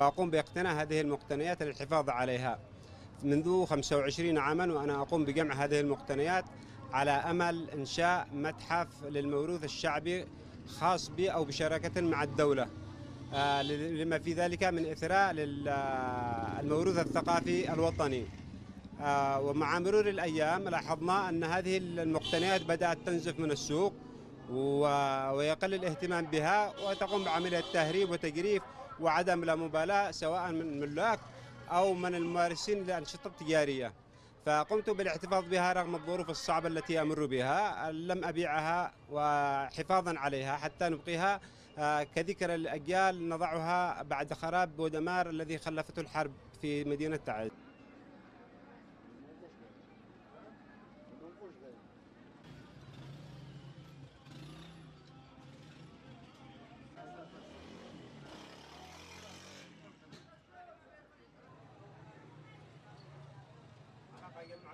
أقوم باقتناء هذه المقتنيات للحفاظ عليها. منذ 25 عاما وأنا أقوم بجمع هذه المقتنيات على أمل إنشاء متحف للموروث الشعبي خاص بي أو بشراكة مع الدولة. آه، لما في ذلك من إثراء للموروث الثقافي الوطني. آه، ومع مرور الأيام لاحظنا أن هذه المقتنيات بدأت تنزف من السوق ويقل الاهتمام بها وتقوم بعملية تهريب وتجريف وعدم لا مبالاة سواء من الملاك أو من الممارسين للأنشطة التجارية فقمت بالاحتفاظ بها رغم الظروف الصعبة التي أمر بها. لم أبيعها وحفاظا عليها حتى نبقيها. آه، كذكرى الأجيال نضعها بعد خراب ودمار الذي خلفته الحرب في مدينة تعز. الملعب